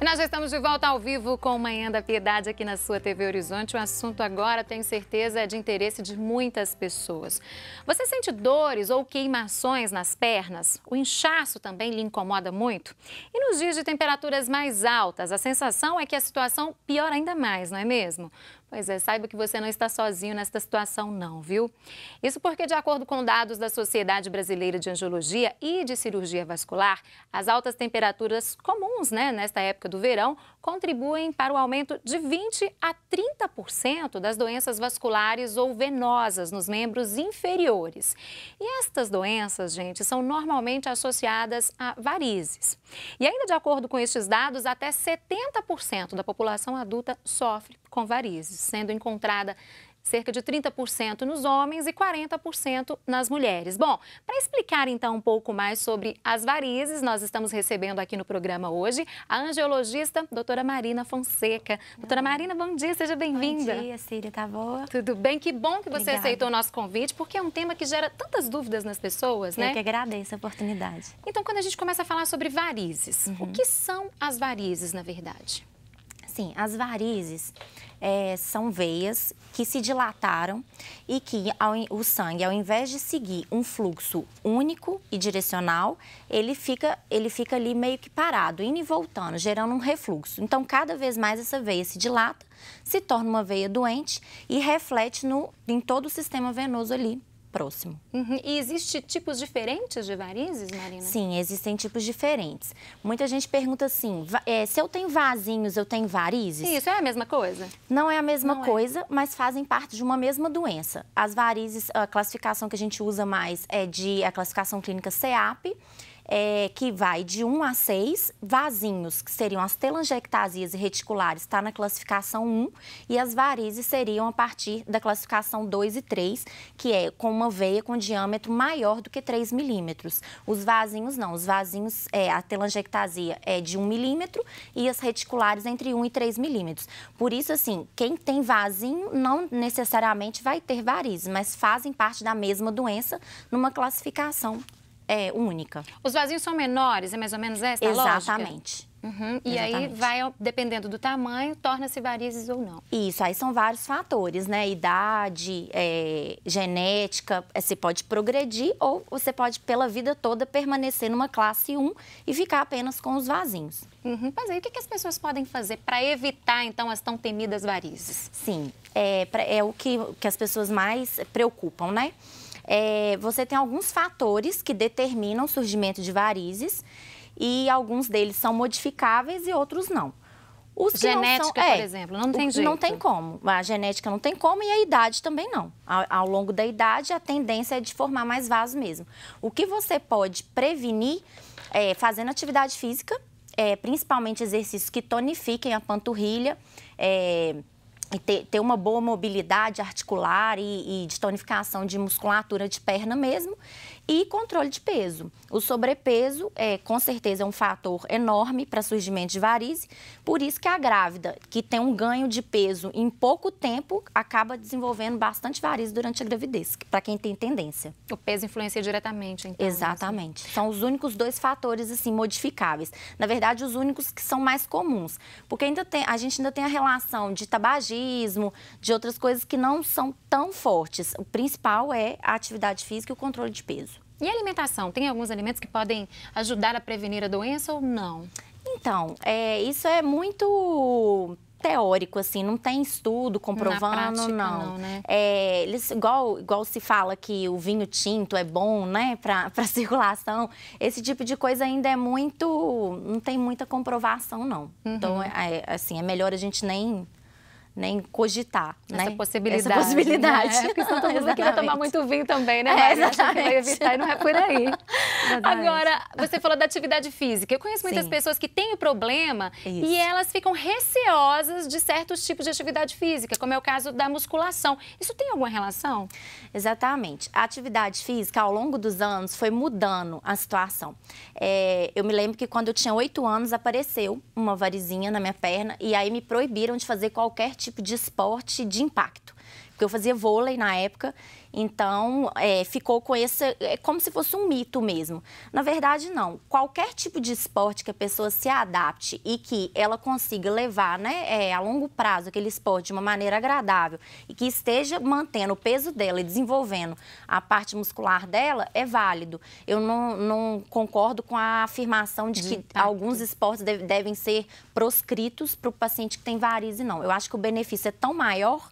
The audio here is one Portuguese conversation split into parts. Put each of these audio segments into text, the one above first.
E nós já estamos de volta ao vivo com Manhã da Piedade aqui na sua TV Horizonte. O assunto agora, tenho certeza, é de interesse de muitas pessoas. Você sente dores ou queimações nas pernas? O inchaço também lhe incomoda muito? E nos dias de temperaturas mais altas, a sensação é que a situação piora ainda mais, não é mesmo? Pois é, saiba que você não está sozinho nesta situação não, viu? Isso porque, de acordo com dados da Sociedade Brasileira de Angiologia e de Cirurgia Vascular, as altas temperaturas comuns, né, nesta época do verão, contribuem para o aumento de 20 a 30% das doenças vasculares ou venosas nos membros inferiores. E estas doenças, gente, são normalmente associadas a varizes. E ainda de acordo com estes dados, até 70% da população adulta sofre com varizes, sendo encontrada cerca de 30% nos homens e 40% nas mulheres. Bom, para explicar então um pouco mais sobre as varizes, nós estamos recebendo aqui no programa hoje a angiologista doutora Marina Fonseca. Doutora Marina, bom dia, seja bem-vinda. Bom dia, Síria, tá boa? Tudo bem, que bom que você Obrigada. aceitou o nosso convite, porque é um tema que gera tantas dúvidas nas pessoas, Eu né? Eu que agradeço a oportunidade. Então, quando a gente começa a falar sobre varizes, uhum. o que são as varizes, na verdade? Sim, as varizes é, são veias que se dilataram e que ao, o sangue, ao invés de seguir um fluxo único e direcional, ele fica, ele fica ali meio que parado, indo e voltando, gerando um refluxo. Então, cada vez mais essa veia se dilata, se torna uma veia doente e reflete no, em todo o sistema venoso ali próximo. Uhum. E existem tipos diferentes de varizes, Marina? Sim, existem tipos diferentes. Muita gente pergunta assim, é, se eu tenho vasinhos, eu tenho varizes? Isso é a mesma coisa? Não é a mesma Não é. coisa, é. mas fazem parte de uma mesma doença. As varizes, a classificação que a gente usa mais é de a classificação clínica CEAP, é, que vai de 1 a 6, vasinhos, que seriam as telangiectasias reticulares, está na classificação 1, e as varizes seriam a partir da classificação 2 e 3, que é com uma veia com diâmetro maior do que 3 milímetros. Os vasinhos não, os vasinhos, é, a telangiectasia é de 1 milímetro e as reticulares entre 1 e 3 milímetros. Por isso, assim, quem tem vasinho não necessariamente vai ter varizes, mas fazem parte da mesma doença numa classificação é, única. Os vasinhos são menores, é mais ou menos esta Exatamente. Uhum. E aí vai, dependendo do tamanho, torna-se varizes ou não. Isso, aí são vários fatores, né? Idade, é, genética, é, você pode progredir ou você pode, pela vida toda, permanecer numa classe 1 e ficar apenas com os vasinhos. Uhum. Mas aí, o que, que as pessoas podem fazer para evitar, então, as tão temidas varizes? Sim, é, é o que, que as pessoas mais preocupam, né? É, você tem alguns fatores que determinam o surgimento de varizes e alguns deles são modificáveis e outros não. Os genética, são, é, por exemplo, não tem jeito. Não tem como. A genética não tem como e a idade também não. Ao, ao, longo da idade, a tendência é de formar mais vasos mesmo. O que você pode prevenir é, fazendo atividade física, é, principalmente exercícios que tonifiquem a panturrilha, é, e ter, ter, uma boa mobilidade articular e, e de tonificação de musculatura de perna mesmo e controle de peso. O sobrepeso, é, com certeza, é um fator enorme para surgimento de varize, por isso que a grávida, que tem um ganho de peso em pouco tempo, acaba desenvolvendo bastante varize durante a gravidez, para quem tem tendência. O peso influencia diretamente, então? Exatamente. Assim. São os únicos dois fatores, assim, modificáveis. Na verdade, os únicos que são mais comuns, porque ainda tem, a gente ainda tem a relação de tabagismo, de outras coisas que não são tão fortes. O principal é a atividade física e o controle de peso. E a alimentação? Tem alguns alimentos que podem ajudar a prevenir a doença ou não? Então, é, isso é muito teórico, assim, não tem estudo comprovando, prática, não. não né? é, eles, igual, igual se fala que o vinho tinto é bom, né, para circulação, esse tipo de coisa ainda é muito, não tem muita comprovação, não. Uhum. Então, é, é, assim, é melhor a gente nem nem cogitar, Essa né? possibilidade. Essa possibilidade. Né? Porque senão todo mundo vai tomar muito vinho também, né, Maria? É, que vai evitar e não é por aí. Agora, você falou da atividade física. Eu conheço muitas Sim. pessoas que têm o problema Isso. e elas ficam receosas de certos tipos de atividade física, como é o caso da musculação. Isso tem alguma relação? Exatamente. A atividade física, ao longo dos anos, foi mudando a situação. É, eu me lembro que quando eu tinha oito anos, apareceu uma varizinha na minha perna e aí me proibiram de fazer qualquer tipo de esporte de impacto. Porque eu fazia vôlei na época, então é, ficou com esse, é como se fosse um mito mesmo. Na verdade, não. Qualquer tipo de esporte que a pessoa se adapte e que ela consiga levar né, é, a longo prazo aquele esporte de uma maneira agradável e que esteja mantendo o peso dela e desenvolvendo a parte muscular dela, é válido. Eu não, não concordo com a afirmação de, de que impacto. alguns esportes deve, devem ser proscritos para o paciente que tem varize, não. Eu acho que o benefício é tão maior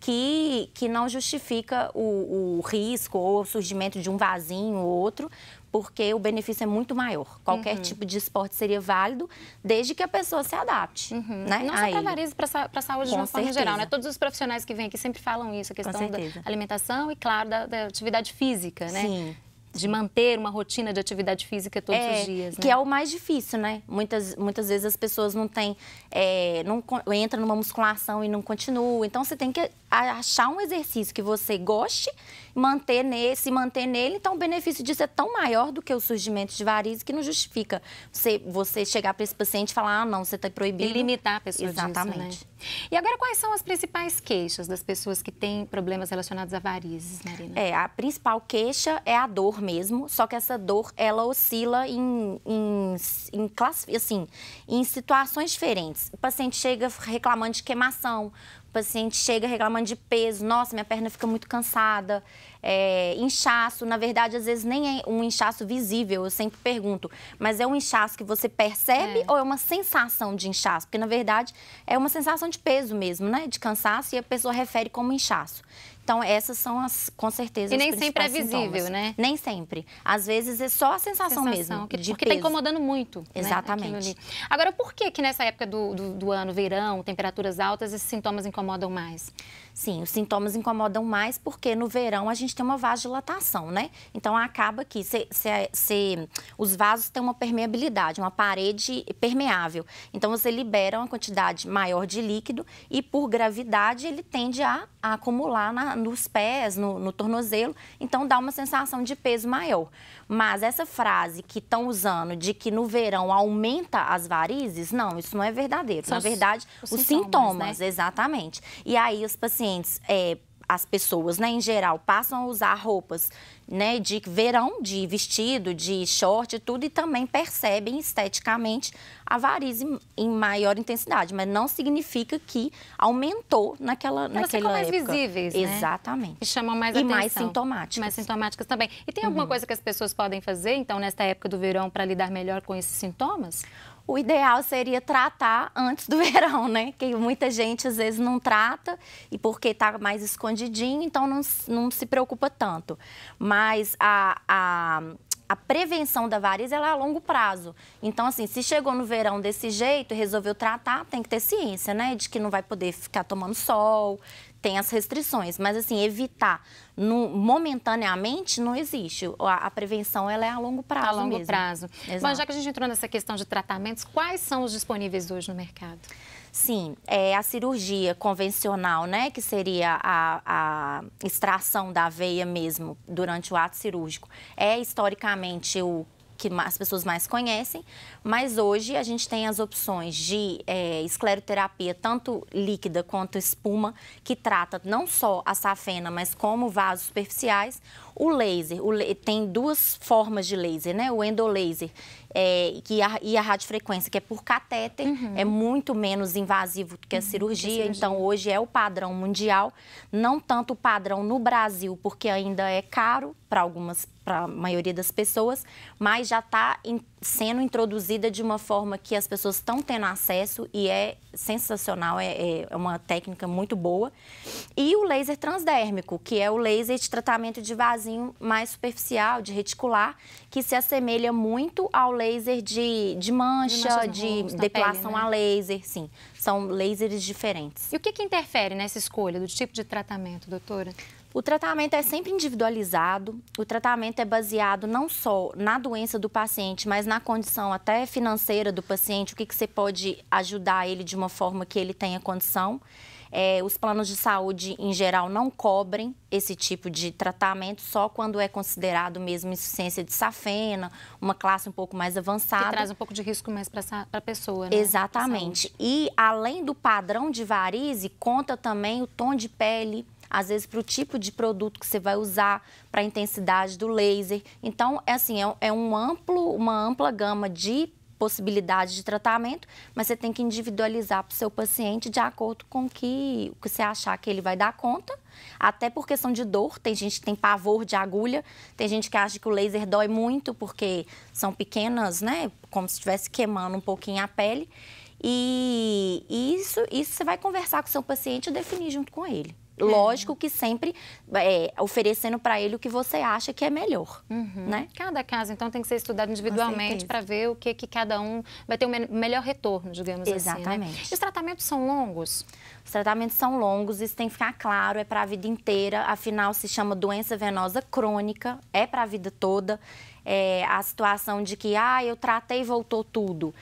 que, que não justifica o, o risco ou o surgimento de um vasinho ou outro, porque o benefício é muito maior. Qualquer uhum. tipo de esporte seria válido, desde que a pessoa se adapte. Uhum. Né, Não só para varize, para a saúde Com de uma certeza. forma geral. Né? Todos os profissionais que vêm aqui sempre falam isso, a questão da alimentação e, claro, da, da atividade física, né? Sim de manter uma rotina de atividade física todos é, os dias. Né? Que é o mais difícil, né? Muitas, muitas vezes as pessoas não têm, é, não entram numa musculação e não continuam. Então você tem que achar um exercício que você goste, manter nesse, se manter nele. Então o benefício disso é tão maior do que o surgimento de varizes que não justifica você, você chegar para esse paciente e falar, ah, não, você está proibido. E limitar a pessoa Exatamente. Disso, né? E agora, quais são as principais queixas das pessoas que têm problemas relacionados a varizes, Marina? É, a principal queixa é a dor mesmo, só que essa dor, ela oscila em, em, em, classe, assim, em situações diferentes. O paciente chega reclamando de queimação, o paciente chega reclamando de peso, nossa, minha perna fica muito cansada, é, inchaço, na verdade, às vezes nem é um inchaço visível, eu sempre pergunto, mas é um inchaço que você percebe é. ou é uma sensação de inchaço? Porque, na verdade, é uma sensação de peso mesmo, né, de cansaço, e a pessoa refere como inchaço. Então, essas são as, com certeza, E nem sempre é visível, sintomas. né? Nem sempre. Às vezes é só a sensação, sensação mesmo. Que, de porque está incomodando muito. Né, Exatamente. Né, Agora, por que que nessa época do, do, do, ano, verão, temperaturas altas, esses sintomas incomodam mais? Sim, os sintomas incomodam mais porque no verão a gente tem uma vasodilatação, né? Então acaba que se, se, se, os vasos têm uma permeabilidade, uma parede permeável. Então você libera uma quantidade maior de líquido e por gravidade ele tende a, a acumular na, nos pés, no, no tornozelo, então dá uma sensação de peso maior. Mas essa frase que estão usando de que no verão aumenta as varizes, não, isso não é verdadeiro. São Na verdade, os, os sintomas, sintomas né? exatamente. E aí os pacientes é, as pessoas, né, em geral, passam a usar roupas, né, de verão, de vestido, de short, tudo, e também percebem esteticamente a varize em maior intensidade, mas não significa que aumentou naquela, Elas naquela mais época. visíveis, né? Exatamente. E chamam mais e atenção. mais sintomáticas. Mais sintomáticas também. E tem alguma uhum. coisa que as pessoas podem fazer, então, nesta época do verão, para lidar melhor com esses sintomas? O ideal seria tratar antes do verão, né? Que muita gente às vezes não trata e porque está mais escondidinho, então não, não se preocupa tanto. Mas a, a, a prevenção da variz ela é a longo prazo. Então, assim, se chegou no verão desse jeito e resolveu tratar, tem que ter ciência, né? De que não vai poder ficar tomando sol, tem as restrições, mas assim, evitar no, momentaneamente não existe. A, a, prevenção ela é a longo prazo. A longo mesmo. prazo. Exato. Bom, já que a gente entrou nessa questão de tratamentos, quais são os disponíveis hoje no mercado? Sim, é a cirurgia convencional, né, que seria a, a extração da veia mesmo durante o ato cirúrgico, é historicamente o que as pessoas mais conhecem, mas hoje a gente tem as opções de é, escleroterapia, tanto líquida quanto espuma, que trata não só a safena, mas como vasos superficiais. O laser, o, tem duas formas de laser, né? O endolaser é, que a, e a radiofrequência, que é por catéter, uhum. é muito menos invasivo do que a, uhum, cirurgia, que a cirurgia. Então, hoje é o padrão mundial, não tanto o padrão no Brasil, porque ainda é caro para algumas, para a maioria das pessoas, mas já está in, sendo introduzida de uma forma que as pessoas estão tendo acesso e é sensacional, é, é, uma técnica muito boa. E o laser transdérmico, que é o laser de tratamento de vasinho mais superficial, de reticular, que se assemelha muito ao laser de, de mancha, de, de depilação pele, né? a laser, sim. São lasers diferentes. E o que, que interfere nessa escolha do tipo de tratamento, doutora? O tratamento é sempre individualizado, o tratamento é baseado não só na doença do paciente, mas na condição até financeira do paciente, o que, que você pode ajudar ele de uma forma que ele tenha condição. É, os planos de saúde, em geral, não cobrem esse tipo de tratamento só quando é considerado mesmo insuficiência de safena, uma classe um pouco mais avançada. Que traz um pouco de risco mais para a pessoa, né? Exatamente. E, além do padrão de varize, conta também o tom de pele, às vezes para o tipo de produto que você vai usar, para a intensidade do laser. Então, é assim, é, é um amplo, uma ampla gama de possibilidades de tratamento, mas você tem que individualizar para o seu paciente de acordo com o que, o que você achar que ele vai dar conta. Até por questão de dor, tem gente que tem pavor de agulha, tem gente que acha que o laser dói muito porque são pequenas, né? Como se estivesse queimando um pouquinho a pele. E isso, isso você vai conversar com o seu paciente e definir junto com ele. É. Lógico que sempre é, oferecendo para ele o que você acha que é melhor, uhum. né? Cada caso, então, tem que ser estudado individualmente para ver o que, que cada um vai ter o um melhor retorno, digamos Exatamente. assim, né? E os tratamentos são longos? Os tratamentos são longos, isso tem que ficar claro, é para a vida inteira, afinal se chama doença venosa crônica, é para a vida toda. É, a situação de que, ah, eu tratei e voltou tudo.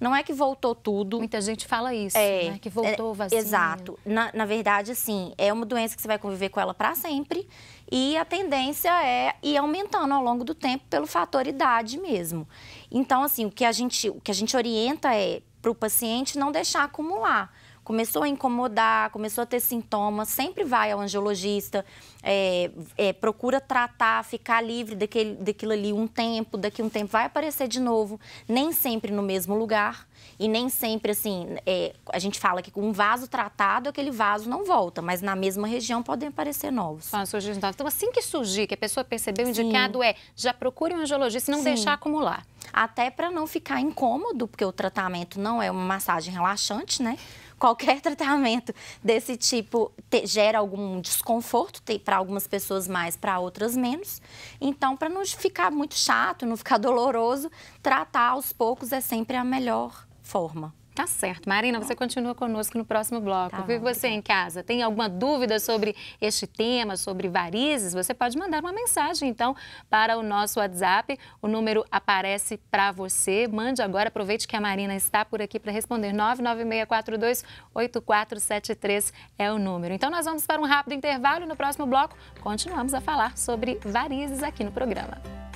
Não é que voltou tudo. Muita gente fala isso, é, né? Que voltou é, vacina. Exato. Na, na verdade, assim, é uma doença que você vai conviver com ela para sempre. E a tendência é ir aumentando ao longo do tempo pelo fator idade mesmo. Então, assim, o que a gente, o que a gente orienta é para o paciente não deixar acumular começou a incomodar, começou a ter sintomas, sempre vai ao angiologista, é, é, procura tratar, ficar livre daquele, daquilo ali um tempo, daqui um tempo vai aparecer de novo, nem sempre no mesmo lugar. E nem sempre, assim, é, a gente fala que com um vaso tratado, aquele vaso não volta, mas na mesma região podem aparecer novos. Ah, surgir Então, assim que surgir, que a pessoa percebeu, o indicado é já procure um angiologista e não Sim. deixar acumular. Até para não ficar incômodo, porque o tratamento não é uma massagem relaxante, né? Qualquer tratamento desse tipo te, gera algum desconforto, para algumas pessoas mais, para outras menos. Então, para não ficar muito chato, não ficar doloroso, tratar aos poucos é sempre a melhor forma. Tá certo. Marina, você continua conosco no próximo bloco. Tá, você em casa? Tem alguma dúvida sobre este tema, sobre varizes? Você pode mandar uma mensagem, então, para o nosso WhatsApp. O número aparece para você. Mande agora, aproveite que a Marina está por aqui para responder. 996428473 é o número. Então, nós vamos para um rápido intervalo. No próximo bloco, continuamos a falar sobre varizes aqui no programa.